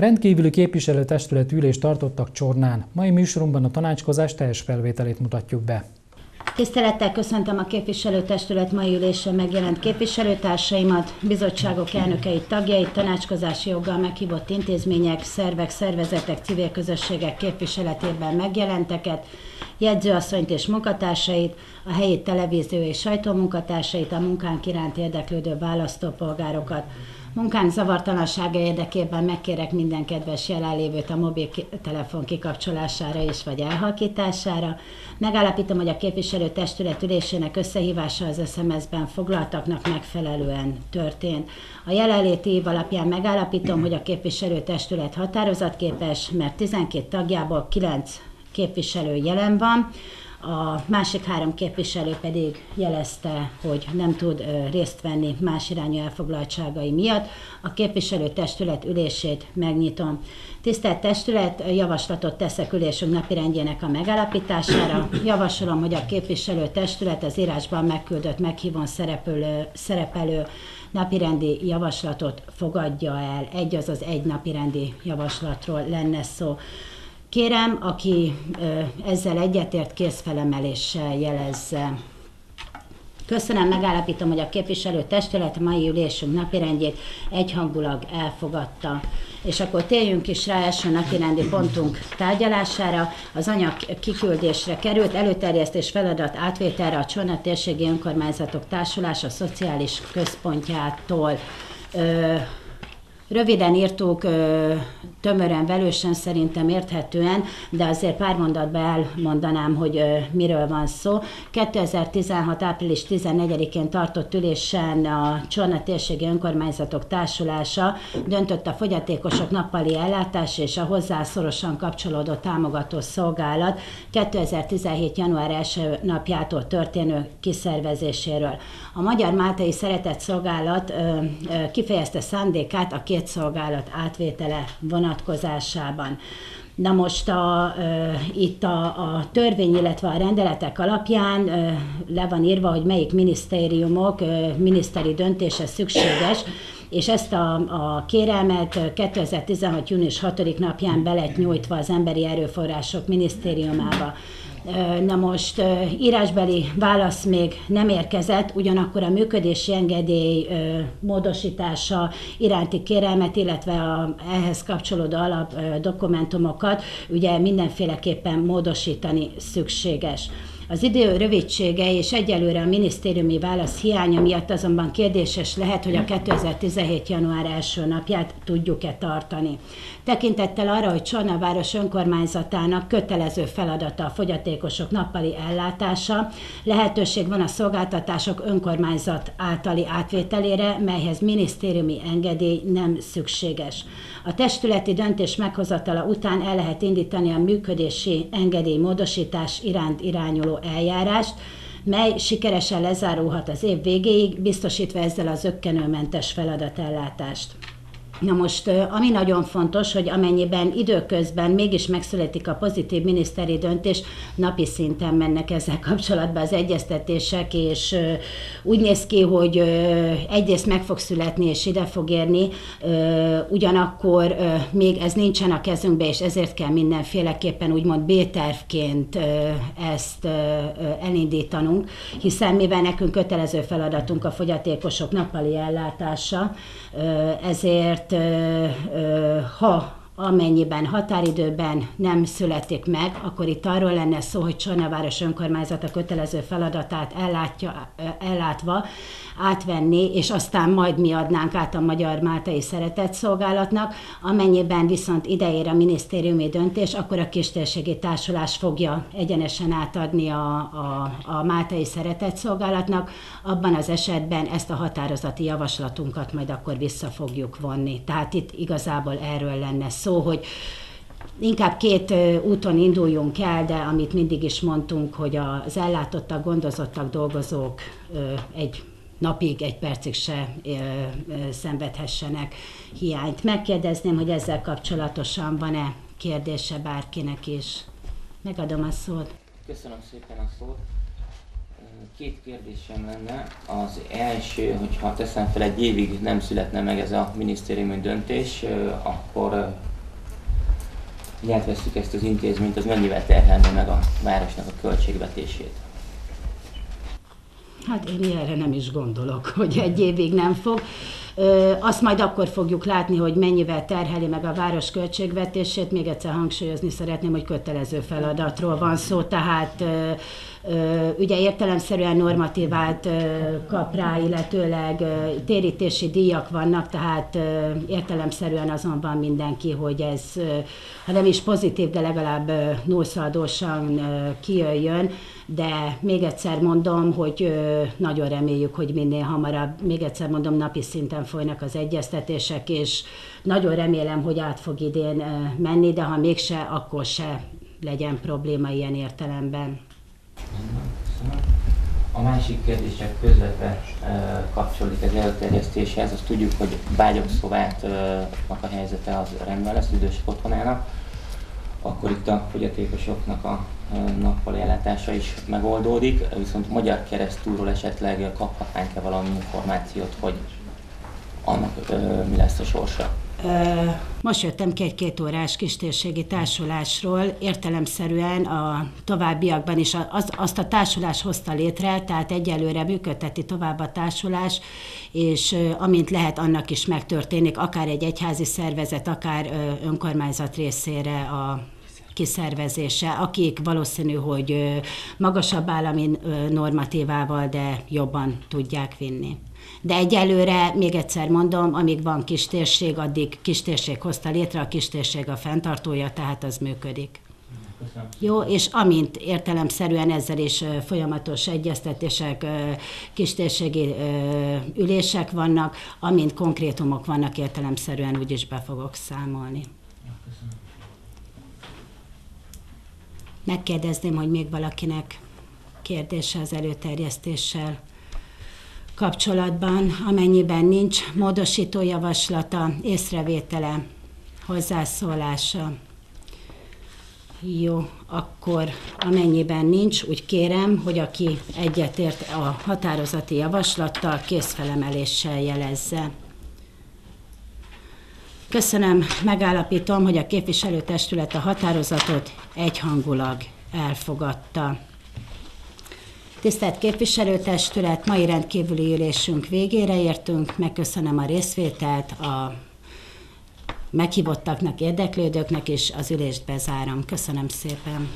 Rendkívüli képviselőtestület ülést tartottak Csornán. Mai műsorunkban a tanácskozás teljes felvételét mutatjuk be. Tisztelettel köszöntöm a képviselőtestület mai ülésen megjelent képviselőtársaimat, bizottságok elnökeit, tagjait, tanácskozási joggal meghívott intézmények, szervek, szervezetek, civil közösségek képviseletében megjelenteket, jegyzőasszonyt és munkatársait, a helyi televízió és sajtómunkatársait, a munkánk iránt érdeklődő választópolgárokat. Munkánk zavartalansága érdekében megkérek minden kedves jelenlévőt a mobiltelefon kikapcsolására és vagy elhalkítására. Megállapítom, hogy a képviselő testület ülésének összehívása az SMS-ben foglaltaknak megfelelően történt. A jelenléti év alapján megállapítom, hogy a képviselő testület határozatképes, mert 12 tagjából 9 képviselő jelen van. A másik három képviselő pedig jelezte, hogy nem tud részt venni más irányú elfoglaltságai miatt. A képviselő testület ülését megnyitom. Tisztelt testület, javaslatot teszek ülésünk napirendjének a megállapítására. Javasolom, hogy a képviselő testület az írásban megküldött meghívón szerepelő, szerepelő napirendi javaslatot fogadja el. Egy, azaz egy napirendi javaslatról lenne szó. Kérem, aki ezzel egyetért, kézfelemeléssel jelezze. Köszönöm, megállapítom, hogy a képviselő testület mai ülésünk napirendjét egyhangulag elfogadta. És akkor térjünk is rá első napirendi pontunk tárgyalására. Az anyag kiküldésre került, előterjesztés feladat átvételre a Csorna térségi önkormányzatok társulása szociális központjától. Röviden írtuk, tömören, velősen szerintem érthetően, de azért pár mondatban elmondanám, hogy miről van szó. 2016. április 14-én tartott ülésen a Csorna térségi önkormányzatok társulása döntött a fogyatékosok nappali ellátás és a hozzá szorosan kapcsolódó támogató szolgálat 2017. január 1 napjától történő kiszervezéséről. A Magyar Máltai Szeretett Szolgálat kifejezte szándékát a két szolgálat átvétele vonatkozásában. Na most a, itt a, a törvény, illetve a rendeletek alapján e, le van írva, hogy melyik minisztériumok e, miniszteri döntése szükséges, és ezt a, a kérelmet 2016. június 6. napján be lett nyújtva az Emberi Erőforrások Minisztériumába. Na most írásbeli válasz még nem érkezett, ugyanakkor a működési engedély módosítása iránti kérelmet, illetve a ehhez kapcsolódó alap dokumentumokat ugye mindenféleképpen módosítani szükséges. Az idő rövidsége és egyelőre a minisztériumi válasz hiánya miatt azonban kérdéses lehet, hogy a 2017. január első napját tudjuk-e tartani. Tekintettel arra, hogy Csorna város önkormányzatának kötelező feladata a fogyatékosok nappali ellátása, lehetőség van a szolgáltatások önkormányzat általi átvételére, melyhez minisztériumi engedély nem szükséges. A testületi döntés meghozatala után el lehet indítani a működési engedély módosítás iránt irányuló eljárást, mely sikeresen lezárulhat az év végéig, biztosítva ezzel az ökkenőmentes feladatellátást. Na most, ami nagyon fontos, hogy amennyiben időközben mégis megszületik a pozitív miniszteri döntés, napi szinten mennek ezzel kapcsolatban az egyeztetések, és úgy néz ki, hogy egyrészt meg fog születni és ide fog érni, ugyanakkor még ez nincsen a kezünkbe, és ezért kell mindenféleképpen úgymond B-tervként ezt elindítanunk, hiszen mivel nekünk kötelező feladatunk a fogyatékosok nappali ellátása, ezért ha amennyiben határidőben nem születik meg, akkor itt arról lenne szó, hogy Csornaváros önkormányzata kötelező feladatát ellátja, ellátva átvenni, és aztán majd mi adnánk át a Magyar Máltai Szeretett Szolgálatnak. Amennyiben viszont ideér a minisztériumi döntés, akkor a kistérségi társulás fogja egyenesen átadni a, a, a Máltai Szeretett Szolgálatnak. Abban az esetben ezt a határozati javaslatunkat majd akkor vissza fogjuk vonni. Tehát itt igazából erről lenne szó, hogy inkább két úton induljunk el, de amit mindig is mondtunk, hogy az ellátottak, gondozottak, dolgozók egy napig, egy percig se ö, ö, szenvedhessenek hiányt. Megkérdezném, hogy ezzel kapcsolatosan van-e kérdése bárkinek is. Megadom a szót. Köszönöm szépen a szót. Két kérdésem lenne. Az első, hogyha teszem fel egy évig nem születne meg ez a minisztériumi döntés, akkor hogy átveszük ezt az intézményt, az mennyivel terhelne meg a városnak a költségvetését? Hát én ilyenre nem is gondolok, hogy egy évig nem fog. Azt majd akkor fogjuk látni, hogy mennyivel terheli meg a város költségvetését. Még egyszer hangsúlyozni szeretném, hogy kötelező feladatról van szó, tehát ugye értelemszerűen normatívát kap rá, illetőleg térítési díjak vannak, tehát értelemszerűen azon van mindenki, hogy ez, ha nem is pozitív, de legalább nullszaldósan kijöjjön, de még egyszer mondom, hogy nagyon reméljük, hogy minél hamarabb, még egyszer mondom, napi szinten folynak az egyeztetések, és nagyon remélem, hogy át fog idén menni, de ha mégse, akkor se legyen probléma ilyen értelemben. A másik kérdés csak közvetve kapcsolódik az előterjesztéshez. Azt tudjuk, hogy Bágyokszobátnak a helyzete az rendben lesz, idősek otthonának. Akkor itt a fogyatékosoknak a nappali ellátása is megoldódik, viszont Magyar Keresztúról esetleg kaphatnánk-e valami információt, hogy annak mi lesz a sorsa? Most jöttem ki egy két órás kistérségi társulásról, értelemszerűen a továbbiakban is az, azt a társulás hozta létre, tehát egyelőre működteti tovább a társulás, és amint lehet, annak is megtörténik, akár egy egyházi szervezet, akár önkormányzat részére a kiszervezése, akik valószínű, hogy magasabb állami normatívával, de jobban tudják vinni. De egyelőre, még egyszer mondom, amíg van kistérség, addig kistérség hozta létre, a kistérség a fenntartója, tehát az működik. Köszönöm. Jó, és amint értelemszerűen ezzel is folyamatos egyeztetések, kistérségi ülések vannak, amint konkrétumok vannak értelemszerűen, úgyis be fogok számolni. Megkérdezném, hogy még valakinek kérdése az előterjesztéssel kapcsolatban, amennyiben nincs módosító javaslata, észrevétele, hozzászólása. Jó, akkor amennyiben nincs, úgy kérem, hogy aki egyetért a határozati javaslattal, készfelemeléssel jelezze. Köszönöm, megállapítom, hogy a képviselőtestület a határozatot egyhangulag elfogadta. Tisztelt képviselőtestület, mai rendkívüli ülésünk végére értünk. Megköszönöm a részvételt, a meghívottaknak, érdeklődőknek, és az ülést bezárom. Köszönöm szépen.